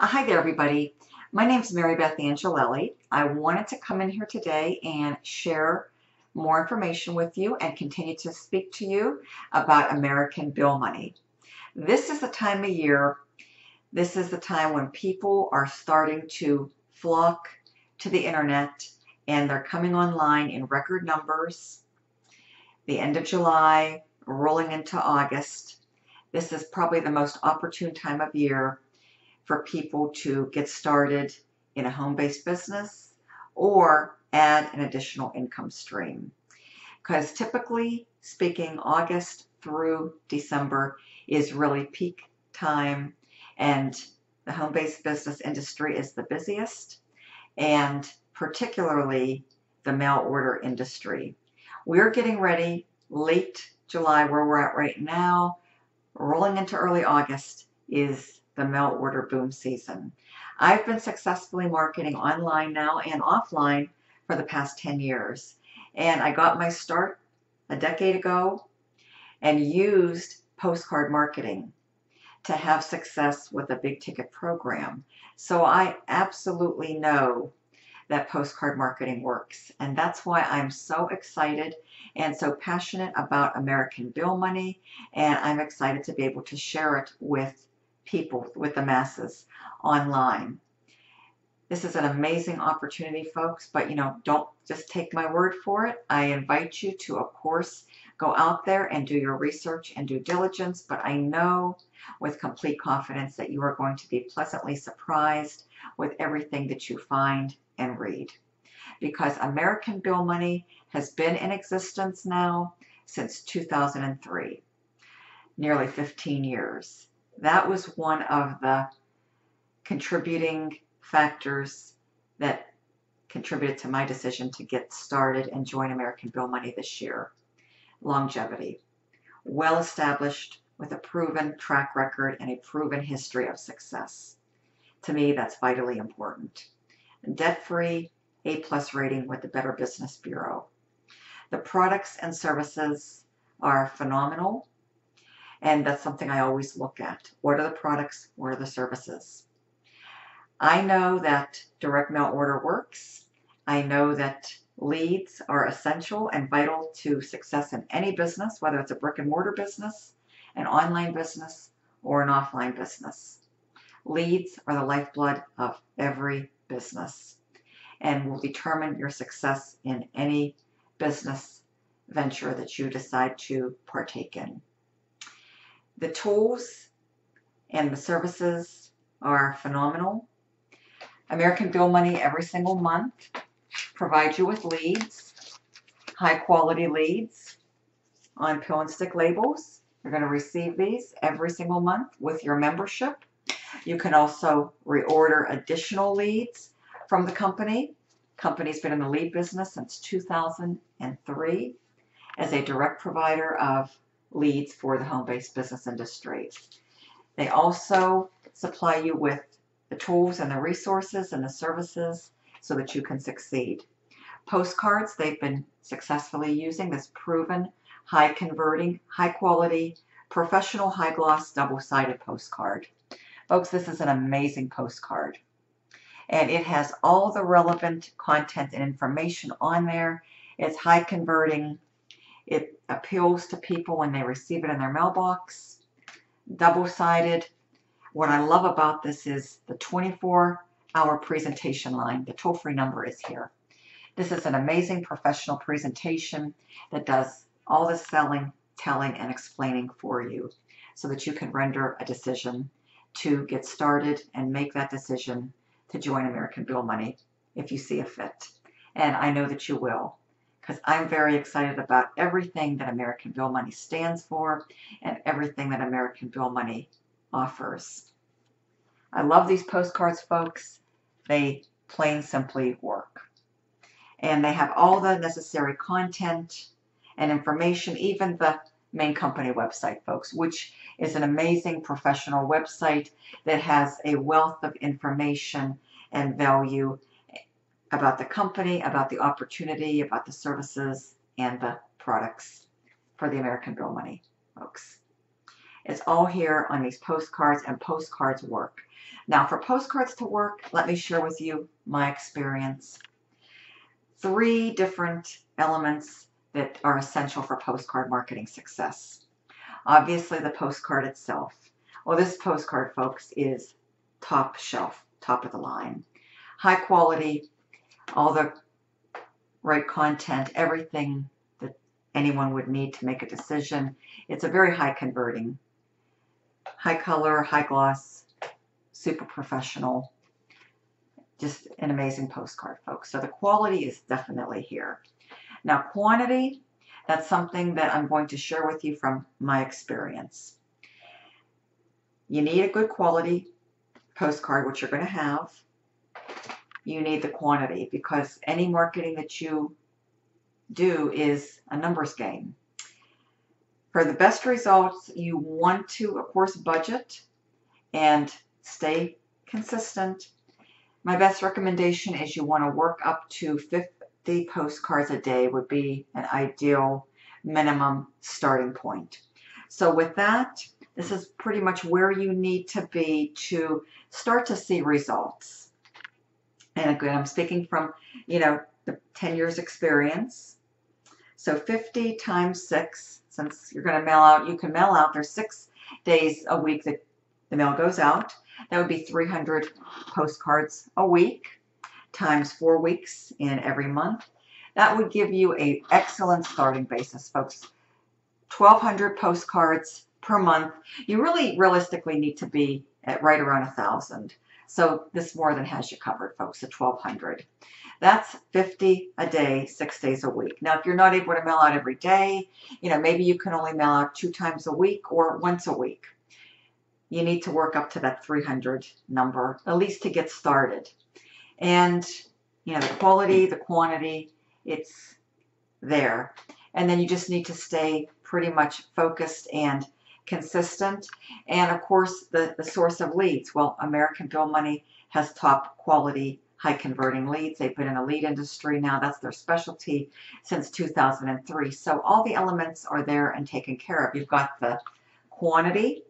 Uh, hi there, everybody. My name is Marybeth Angiolelli. I wanted to come in here today and share more information with you and continue to speak to you about American Bill Money. This is the time of year, this is the time when people are starting to flock to the internet and they're coming online in record numbers. The end of July, rolling into August. This is probably the most opportune time of year for people to get started in a home-based business or add an additional income stream. Because typically speaking, August through December is really peak time and the home-based business industry is the busiest and particularly the mail order industry. We're getting ready late July where we're at right now, rolling into early August is the mail order boom season. I've been successfully marketing online now and offline for the past 10 years. And I got my start a decade ago and used postcard marketing to have success with a big ticket program. So I absolutely know that postcard marketing works. And that's why I'm so excited and so passionate about American Bill Money. And I'm excited to be able to share it with people, with the masses online. This is an amazing opportunity, folks, but you know, don't just take my word for it. I invite you to, of course, go out there and do your research and due diligence, but I know with complete confidence that you are going to be pleasantly surprised with everything that you find and read. Because American Bill Money has been in existence now since 2003, nearly 15 years that was one of the contributing factors that contributed to my decision to get started and join American Bill Money this year. Longevity. Well established with a proven track record and a proven history of success. To me, that's vitally important. Debt-free, A-plus rating with the Better Business Bureau. The products and services are phenomenal and that's something I always look at. What are the products? What are the services? I know that direct mail order works. I know that leads are essential and vital to success in any business, whether it's a brick and mortar business, an online business, or an offline business. Leads are the lifeblood of every business and will determine your success in any business venture that you decide to partake in. The tools and the services are phenomenal. American Bill Money every single month provides you with leads, high quality leads on pill and stick labels. You're going to receive these every single month with your membership. You can also reorder additional leads from the company. Company's been in the lead business since 2003 as a direct provider of leads for the home-based business industry. They also supply you with the tools and the resources and the services so that you can succeed. Postcards, they've been successfully using this proven, high converting, high quality, professional high gloss double-sided postcard. Folks, this is an amazing postcard. And it has all the relevant content and information on there. It's high converting, it appeals to people when they receive it in their mailbox. Double-sided. What I love about this is the 24-hour presentation line. The toll-free number is here. This is an amazing professional presentation that does all the selling, telling, and explaining for you so that you can render a decision to get started and make that decision to join American Bill Money if you see a fit. And I know that you will because I'm very excited about everything that American Bill Money stands for and everything that American Bill Money offers. I love these postcards, folks. They plain simply work. And they have all the necessary content and information, even the main company website, folks, which is an amazing professional website that has a wealth of information and value about the company, about the opportunity, about the services, and the products for the American Bill Money, folks. It's all here on these postcards and postcards work. Now for postcards to work, let me share with you my experience. Three different elements that are essential for postcard marketing success. Obviously the postcard itself. Well, this postcard, folks, is top shelf, top of the line. High quality, all the right content, everything that anyone would need to make a decision. It's a very high converting, high color, high gloss, super professional. Just an amazing postcard, folks. So the quality is definitely here. Now, quantity, that's something that I'm going to share with you from my experience. You need a good quality postcard, which you're going to have. You need the quantity because any marketing that you do is a numbers game. For the best results, you want to, of course, budget and stay consistent. My best recommendation is you want to work up to 50 postcards a day would be an ideal minimum starting point. So with that, this is pretty much where you need to be to start to see results. And again, I'm speaking from, you know, the 10 years experience. So 50 times 6, since you're going to mail out, you can mail out, there's 6 days a week that the mail goes out. That would be 300 postcards a week times 4 weeks in every month. That would give you a excellent starting basis, folks. 1,200 postcards per month. You really realistically need to be at right around a thousand. So this more than has you covered, folks, at 1200. That's 50 a day, six days a week. Now, if you're not able to mail out every day, you know, maybe you can only mail out two times a week or once a week. You need to work up to that 300 number, at least to get started. And, you know, the quality, the quantity, it's there. And then you just need to stay pretty much focused and consistent. And of course, the, the source of leads. Well, American Bill Money has top quality, high converting leads. They've been in the lead industry now. That's their specialty since 2003. So all the elements are there and taken care of. You've got the quantity,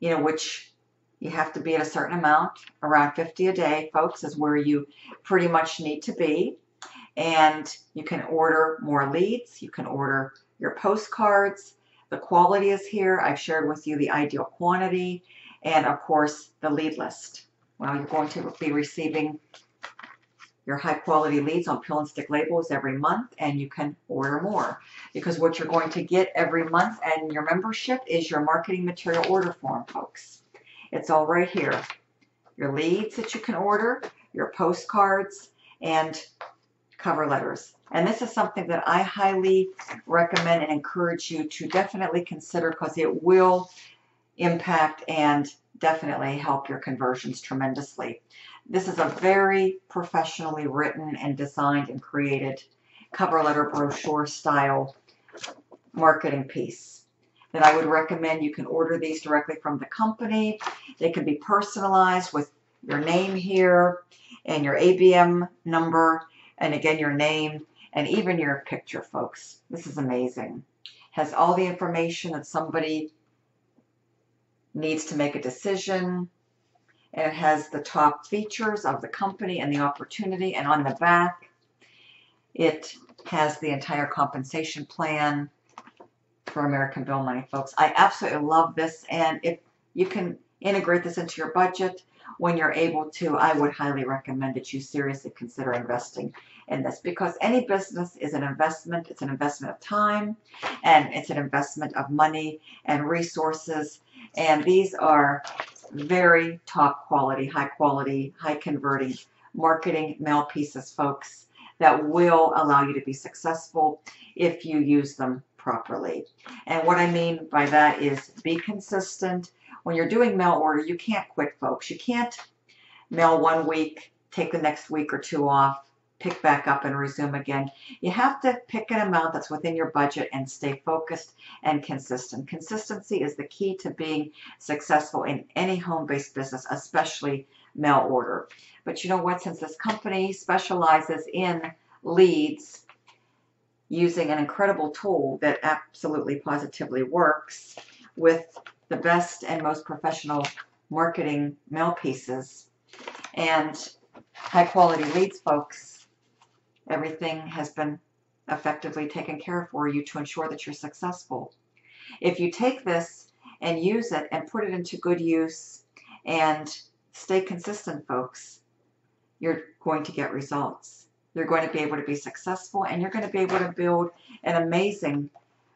you know, which you have to be at a certain amount. Around 50 a day, folks, is where you pretty much need to be. And you can order more leads. You can order your postcards. The quality is here. I've shared with you the ideal quantity and of course the lead list. Well, you're going to be receiving your high quality leads on pill and stick labels every month and you can order more because what you're going to get every month and your membership is your marketing material order form folks it's all right here your leads that you can order your postcards and cover letters and this is something that I highly recommend and encourage you to definitely consider because it will impact and definitely help your conversions tremendously. This is a very professionally written and designed and created cover letter brochure style marketing piece that I would recommend. You can order these directly from the company. They can be personalized with your name here and your ABM number and again your name and even your picture, folks. This is amazing. Has all the information that somebody needs to make a decision. And it has the top features of the company and the opportunity. And on the back, it has the entire compensation plan for American Bill Money, folks. I absolutely love this. And if you can integrate this into your budget, when you're able to, I would highly recommend that you seriously consider investing in this because any business is an investment. It's an investment of time and it's an investment of money and resources. And these are very top quality, high quality, high converting marketing mail pieces, folks, that will allow you to be successful if you use them properly. And what I mean by that is be consistent. When you're doing mail order, you can't quit, folks. You can't mail one week, take the next week or two off, pick back up and resume again. You have to pick an amount that's within your budget and stay focused and consistent. Consistency is the key to being successful in any home-based business, especially mail order. But you know what? Since this company specializes in leads using an incredible tool that absolutely positively works with the best and most professional marketing mail pieces and high quality leads, folks. Everything has been effectively taken care of for you to ensure that you're successful. If you take this and use it and put it into good use and stay consistent, folks, you're going to get results. You're going to be able to be successful and you're going to be able to build an amazing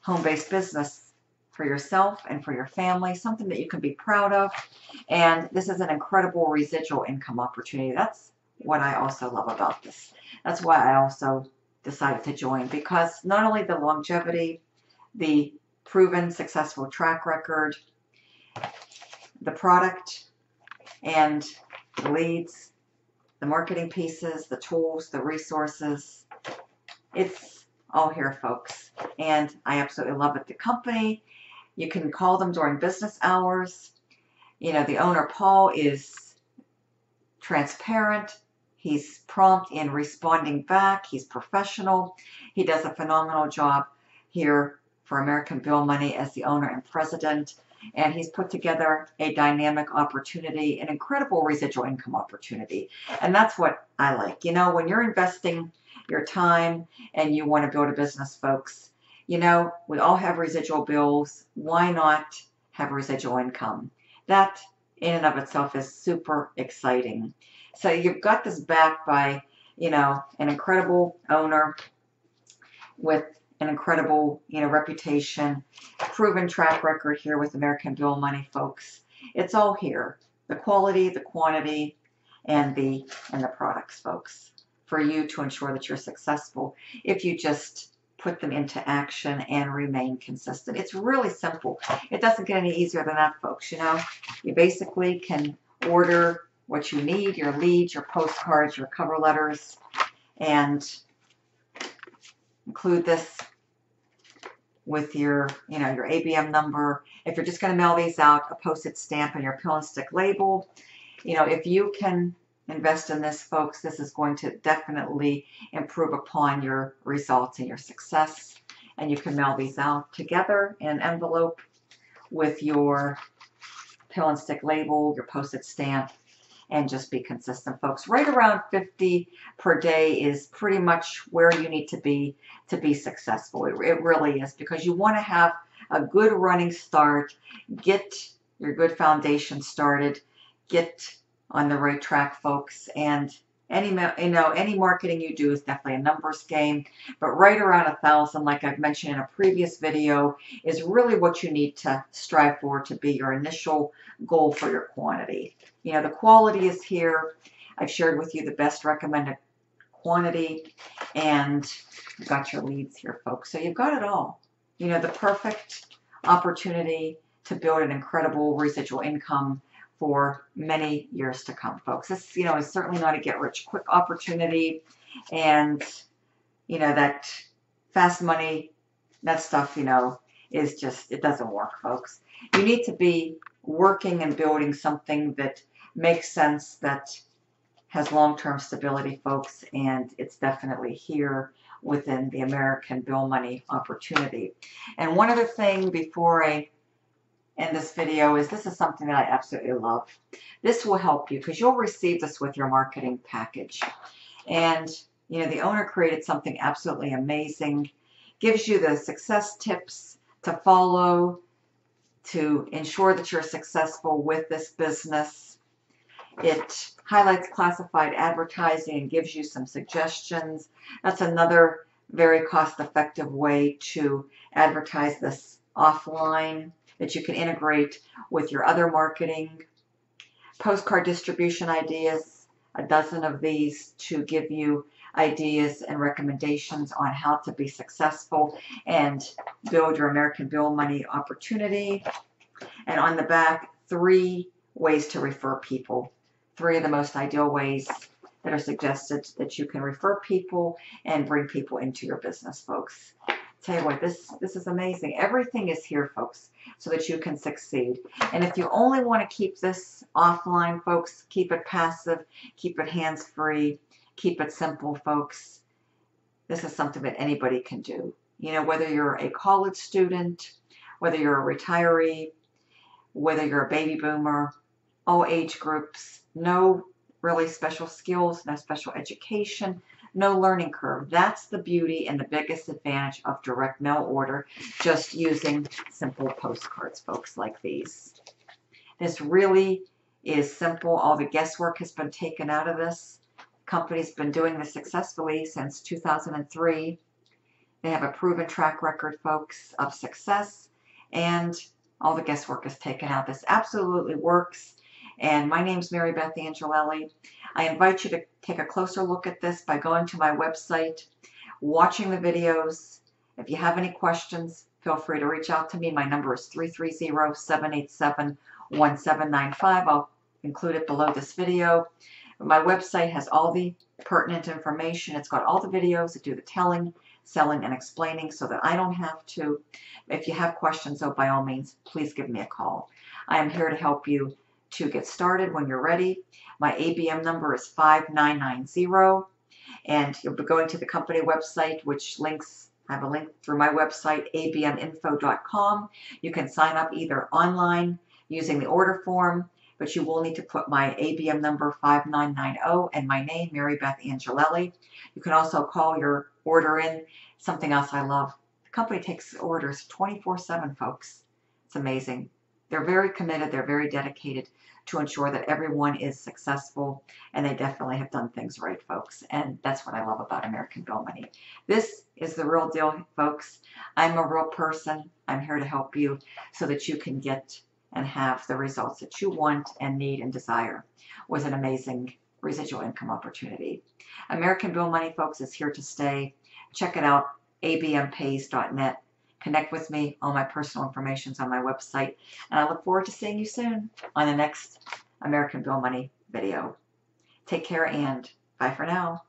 home-based business for yourself and for your family, something that you can be proud of. And this is an incredible residual income opportunity. That's what I also love about this. That's why I also decided to join because not only the longevity, the proven successful track record, the product and the leads, the marketing pieces, the tools, the resources. It's all here, folks. And I absolutely love it. The company, you can call them during business hours. You know, the owner, Paul, is transparent. He's prompt in responding back. He's professional. He does a phenomenal job here for American Bill Money as the owner and president. And he's put together a dynamic opportunity, an incredible residual income opportunity. And that's what I like. You know, when you're investing your time and you want to build a business, folks, you know, we all have residual bills. Why not have residual income? That in and of itself is super exciting. So you've got this backed by, you know, an incredible owner with an incredible, you know, reputation, proven track record here with American Bill Money, folks. It's all here. The quality, the quantity, and the and the products, folks, for you to ensure that you're successful if you just put them into action and remain consistent. It's really simple. It doesn't get any easier than that, folks. You know, you basically can order what you need, your leads, your postcards, your cover letters, and include this with your, you know, your ABM number. If you're just going to mail these out, a postage stamp and your pill and stick label. You know, if you can invest in this, folks, this is going to definitely improve upon your results and your success. And you can mail these out together in an envelope with your pill and stick label, your postage stamp, and just be consistent, folks. Right around 50 per day is pretty much where you need to be to be successful. It, it really is because you want to have a good running start, get your good foundation started, get on the right track, folks, and any you know any marketing you do is definitely a numbers game. But right around a thousand like I've mentioned in a previous video is really what you need to strive for to be your initial goal for your quantity. You know the quality is here. I've shared with you the best recommended quantity and you've got your leads here folks. So you've got it all. You know the perfect opportunity to build an incredible residual income for many years to come, folks. This, you know, is certainly not a get-rich-quick opportunity, and, you know, that fast money, that stuff, you know, is just, it doesn't work, folks. You need to be working and building something that makes sense, that has long-term stability, folks, and it's definitely here within the American Bill Money opportunity. And one other thing before I in this video is this is something that I absolutely love. This will help you because you'll receive this with your marketing package. And, you know, the owner created something absolutely amazing, gives you the success tips to follow to ensure that you're successful with this business. It highlights classified advertising and gives you some suggestions. That's another very cost-effective way to advertise this offline that you can integrate with your other marketing. Postcard distribution ideas, a dozen of these to give you ideas and recommendations on how to be successful and build your American Bill Money opportunity. And on the back, three ways to refer people. Three of the most ideal ways that are suggested that you can refer people and bring people into your business, folks. Tell you what, this, this is amazing. Everything is here, folks, so that you can succeed. And if you only want to keep this offline, folks, keep it passive, keep it hands-free, keep it simple, folks, this is something that anybody can do. You know, whether you're a college student, whether you're a retiree, whether you're a baby boomer, all age groups, no really special skills, no special education, no learning curve. That's the beauty and the biggest advantage of direct mail order, just using simple postcards, folks, like these. This really is simple. All the guesswork has been taken out of this. Company's been doing this successfully since 2003. They have a proven track record, folks, of success, and all the guesswork is taken out. This absolutely works. And my name is Marybeth Angiolelli. I invite you to take a closer look at this by going to my website, watching the videos. If you have any questions, feel free to reach out to me. My number is 330-787-1795. I'll include it below this video. My website has all the pertinent information. It's got all the videos that do the telling, selling, and explaining so that I don't have to. If you have questions, though, by all means, please give me a call. I am here to help you to get started when you're ready. My ABM number is 5990 and you'll be going to the company website which links I have a link through my website abminfo.com. You can sign up either online using the order form but you will need to put my ABM number 5990 and my name, Marybeth Angiolelli. You can also call your order in. Something else I love. The company takes orders 24-7, folks. It's amazing. They're very committed. They're very dedicated to ensure that everyone is successful, and they definitely have done things right, folks. And that's what I love about American Bill Money. This is the real deal, folks. I'm a real person. I'm here to help you so that you can get and have the results that you want and need and desire with an amazing residual income opportunity. American Bill Money, folks, is here to stay. Check it out, abmpays.net. Connect with me. All my personal information is on my website. And I look forward to seeing you soon on the next American Bill Money video. Take care and bye for now.